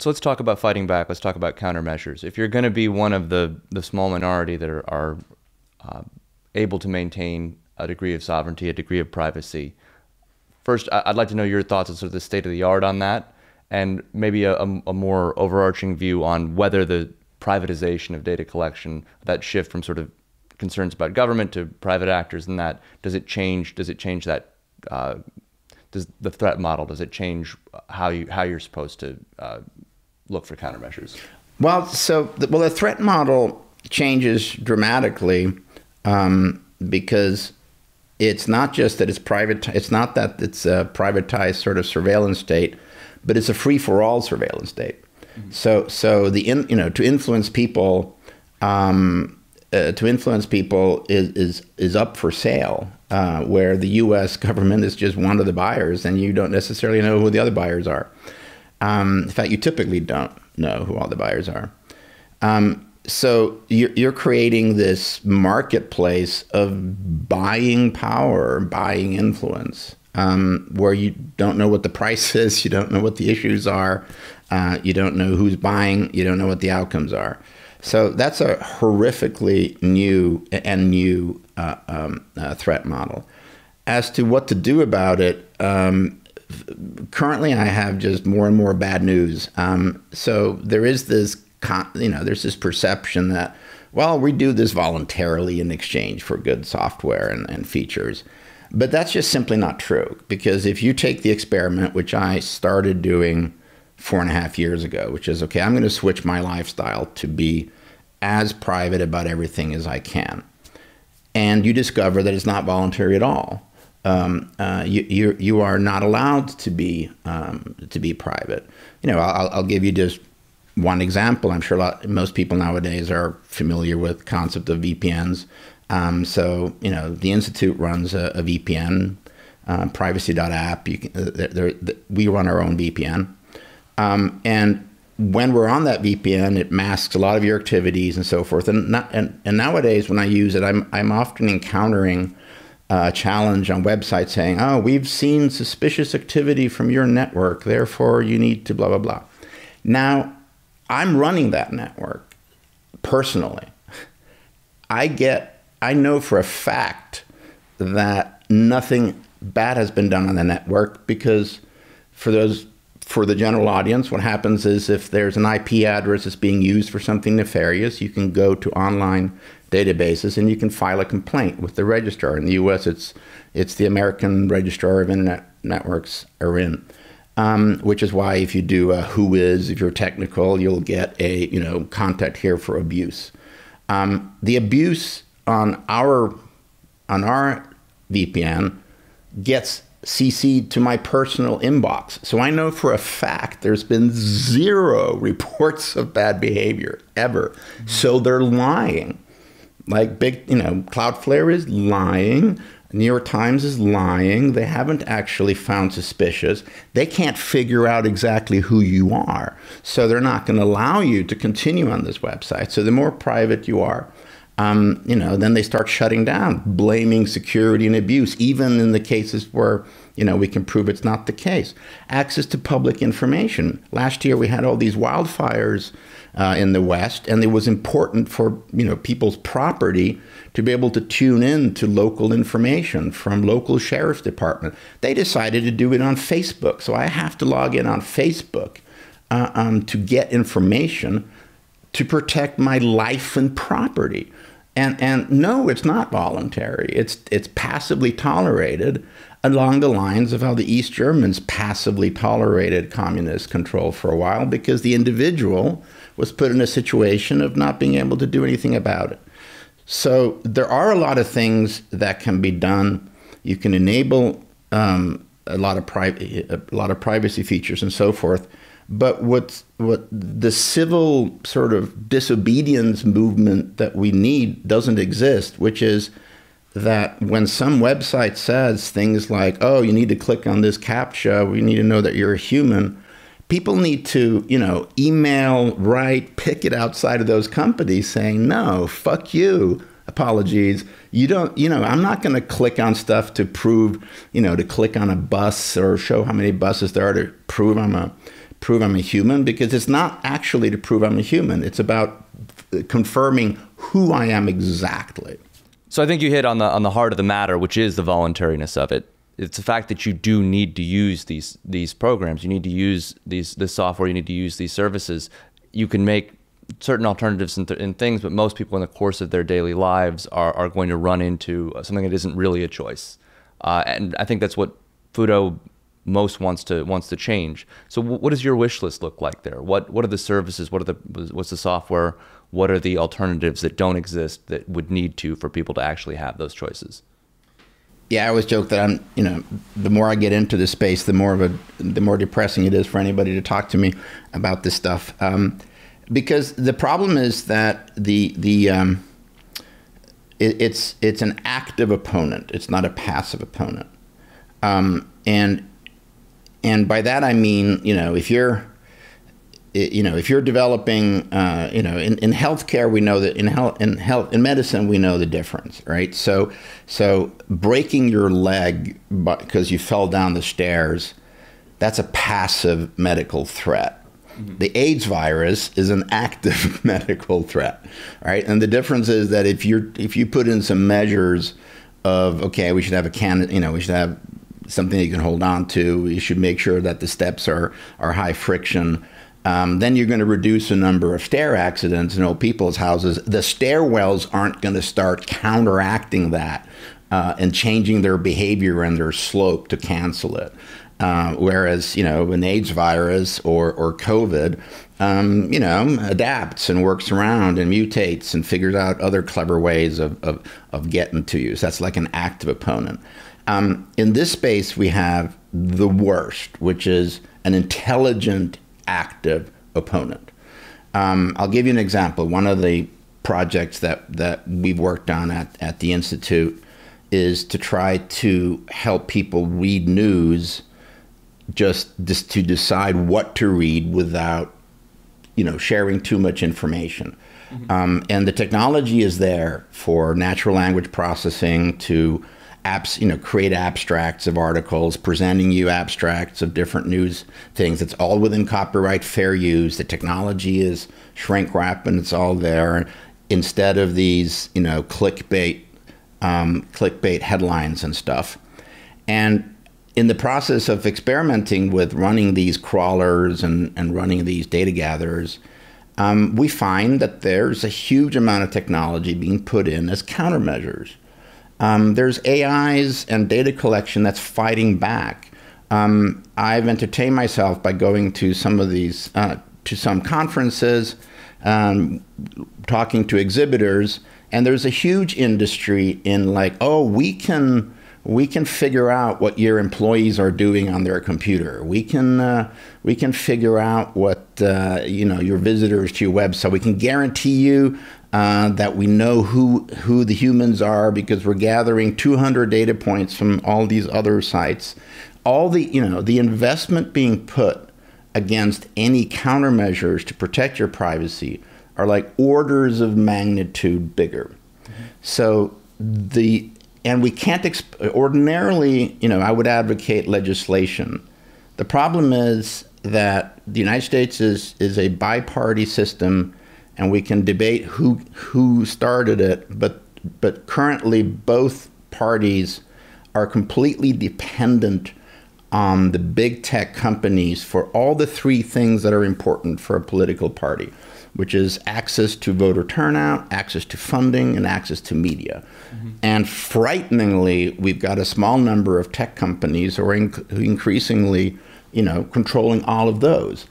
so let's talk about fighting back. Let's talk about countermeasures. If you're going to be one of the the small minority that are, are uh, able to maintain a degree of sovereignty, a degree of privacy, first I'd like to know your thoughts on sort of the state of the art on that, and maybe a, a more overarching view on whether the privatization of data collection, that shift from sort of concerns about government to private actors, and that does it change? Does it change that? Uh, does the threat model does it change how you how you're supposed to uh, look for countermeasures? Well, so the, well the threat model changes dramatically um, because it's not just that it's private. It's not that it's a privatized sort of surveillance state, but it's a free for all surveillance state. Mm-hmm. So so the in, you know to influence people. Um, uh, to influence people is, is is up for sale, uh, where the U.S. government is just one of the buyers, and you don't necessarily know who the other buyers are. Um, in fact, you typically don't know who all the buyers are. Um, so you're, you're creating this marketplace of buying power, buying influence, um, where you don't know what the price is, you don't know what the issues are, uh, you don't know who's buying, you don't know what the outcomes are. So that's a horrifically new and new uh, um, uh, threat model. As to what to do about it, um, currently I have just more and more bad news. Um, so there is this, you know, there's this perception that, well, we do this voluntarily in exchange for good software and, and features. But that's just simply not true because if you take the experiment, which I started doing four and a half years ago, which is okay, I'm going to switch my lifestyle to be as private about everything as I can. And you discover that it's not voluntary at all. Um, uh, you, you, you are not allowed to be um, to be private. You know, I'll, I'll give you just one example. I'm sure lot, most people nowadays are familiar with concept of VPNs. Um, so you know, the institute runs a, a VPN, uh, privacy.app. You can, uh, they're, they're, we run our own VPN, um, and when we're on that VPN, it masks a lot of your activities and so forth. And not, and, and nowadays, when I use it, I'm I'm often encountering a challenge on websites saying, "Oh, we've seen suspicious activity from your network, therefore you need to blah blah blah." Now, I'm running that network personally. I get I know for a fact that nothing bad has been done on the network because for those for the general audience, what happens is if there's an IP address that's being used for something nefarious, you can go to online databases and you can file a complaint with the registrar. In the U.S., it's it's the American Registrar of Internet Networks, ARIN, um, which is why if you do a who is, if you're technical, you'll get a you know contact here for abuse. Um, the abuse on our on our VPN gets CC'd to my personal inbox. So I know for a fact there's been zero reports of bad behavior ever. Mm-hmm. So they're lying. Like big, you know, Cloudflare is lying. New York Times is lying. They haven't actually found suspicious. They can't figure out exactly who you are. So they're not going to allow you to continue on this website. So the more private you are, um, you know, then they start shutting down, blaming security and abuse, even in the cases where, you know, we can prove it's not the case. Access to public information. Last year we had all these wildfires uh, in the West, and it was important for, you know, people's property to be able to tune in to local information from local sheriff's department. They decided to do it on Facebook, so I have to log in on Facebook uh, um, to get information to protect my life and property. And, and no, it's not voluntary. It's, it's passively tolerated along the lines of how the East Germans passively tolerated communist control for a while because the individual was put in a situation of not being able to do anything about it. So there are a lot of things that can be done. You can enable um, a lot of pri- a lot of privacy features and so forth. But what what the civil sort of disobedience movement that we need doesn't exist, which is that when some website says things like, "Oh, you need to click on this captcha. We need to know that you're a human," people need to, you know, email, write, picket outside of those companies saying, "No, fuck you." Apologies. You don't, you know, I'm not going to click on stuff to prove, you know, to click on a bus or show how many buses there are to prove I'm a prove I'm a human because it's not actually to prove I'm a human. It's about confirming who I am exactly. So I think you hit on the on the heart of the matter, which is the voluntariness of it. It's the fact that you do need to use these these programs. You need to use these this software. You need to use these services. You can make certain alternatives and, th- in things, but most people in the course of their daily lives are, are going to run into something that isn't really a choice. Uh, and I think that's what FUTO most wants to wants to change. So, what does your wish list look like there? What what are the services? What are the what's the software? What are the alternatives that don't exist that would need to for people to actually have those choices? Yeah, I always joke that I'm, you know, the more I get into this space, the more of a, the more depressing it is for anybody to talk to me about this stuff. Um, because the problem is that the the um, it, it's it's an active opponent. It's not a passive opponent. Um, and and by that I mean, you know, if you're you know, if you're developing, uh, you know, in, in healthcare, we know that in health, in health, in medicine, we know the difference, right? So, so breaking your leg because you fell down the stairs, that's a passive medical threat. Mm-hmm. The AIDS virus is an active medical threat, right? And the difference is that if you're if you put in some measures of okay, we should have a can, you know, we should have something you can hold on to. You should make sure that the steps are are high friction. Um, then you're going to reduce the number of stair accidents in old people's houses. The stairwells aren't going to start counteracting that uh, and changing their behavior and their slope to cancel it. Uh, whereas, you know, an AIDS virus or, or COVID, um, you know, adapts and works around and mutates and figures out other clever ways of, of, of getting to you. So that's like an active opponent. Um, in this space, we have the worst, which is an intelligent, active opponent. Um, I'll give you an example. One of the projects that, that we've worked on at, at the Institute is to try to help people read news just, just to decide what to read without you know sharing too much information mm-hmm. um, and the technology is there for natural language processing to apps you know create abstracts of articles presenting you abstracts of different news things. It's all within copyright fair use. The technology is shrink wrap and it's all there. Instead of these you know clickbait um, clickbait headlines and stuff. And in the process of experimenting with running these crawlers and, and running these data gatherers, um, we find that there's a huge amount of technology being put in as countermeasures. Um, there's AIs and data collection that's fighting back. Um, I've entertained myself by going to some of these, uh, to some conferences, um, talking to exhibitors, and there's a huge industry in like, oh, we can we can figure out what your employees are doing on their computer. We can uh, we can figure out what uh, you know your visitors to your website. We can guarantee you uh, that we know who who the humans are because we're gathering 200 data points from all these other sites. All the you know the investment being put against any countermeasures to protect your privacy are like orders of magnitude bigger. Mm-hmm. So the and we can't exp- ordinarily, you know, I would advocate legislation. The problem is that the United States is is a bi-party system, and we can debate who who started it, but but currently both parties are completely dependent on the big tech companies for all the three things that are important for a political party which is access to voter turnout, access to funding, and access to media. Mm-hmm. And frighteningly, we've got a small number of tech companies who are inc- increasingly, you know, controlling all of those.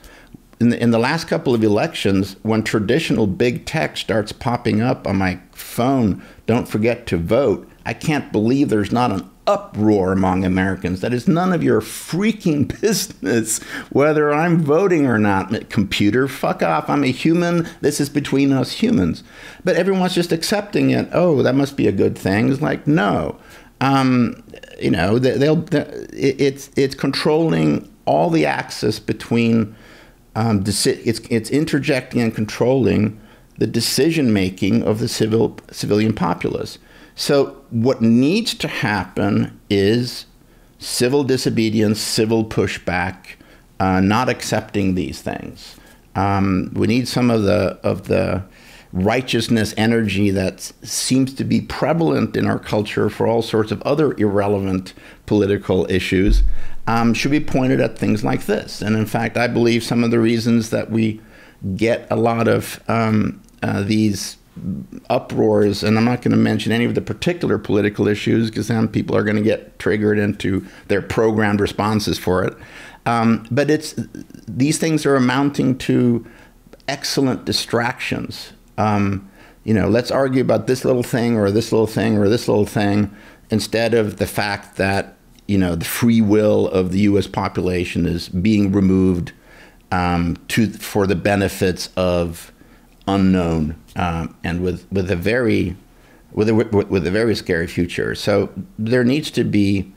In the, in the last couple of elections, when traditional big tech starts popping up on my phone, don't forget to vote, I can't believe there's not an uproar among Americans that is none of your freaking business whether I'm voting or not. Computer, fuck off. I'm a human. This is between us humans. But everyone's just accepting it. Oh, that must be a good thing. It's like, no. Um, you know, they'll, it's, it's controlling all the access between, um, it's, it's interjecting and controlling the decision making of the civil, civilian populace. So, what needs to happen is civil disobedience, civil pushback, uh, not accepting these things. Um, we need some of the of the righteousness energy that seems to be prevalent in our culture for all sorts of other irrelevant political issues um, should be pointed at things like this. And in fact, I believe some of the reasons that we get a lot of um, uh, these uproars, and I'm not going to mention any of the particular political issues because then people are going to get triggered into their programmed responses for it. Um, but it's these things are amounting to excellent distractions. Um, you know, let's argue about this little thing or this little thing or this little thing instead of the fact that you know the free will of the U.S. population is being removed um, to for the benefits of unknown um, and with with a very with a with a very scary future. So there needs to be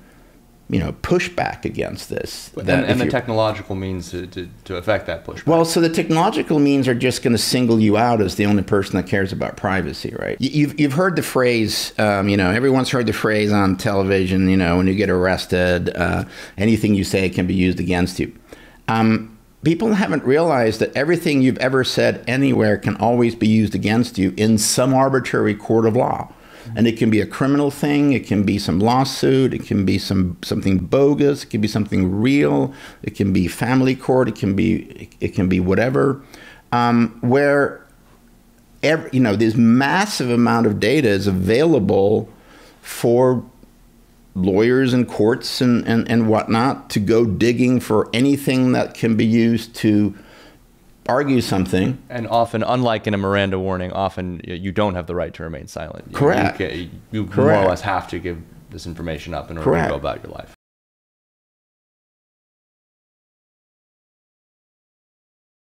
you know pushback against this. and, and the technological means to, to, to affect that pushback. Well, so the technological means are just going to single you out as the only person that cares about privacy, right? You've you've heard the phrase, um, you know, everyone's heard the phrase on television. You know, when you get arrested, uh, anything you say can be used against you. Um, people haven't realized that everything you've ever said anywhere can always be used against you in some arbitrary court of law. And it can be a criminal thing, it can be some lawsuit, it can be some something bogus, it can be something real, it can be family court, it can be it can be whatever. Um, where every, you know this massive amount of data is available for lawyers and courts and, and, and whatnot to go digging for anything that can be used to argue something. And often, unlike in a Miranda warning, often you don't have the right to remain silent. Correct. You, you, you Correct. more or less have to give this information up in order Correct. to go about your life.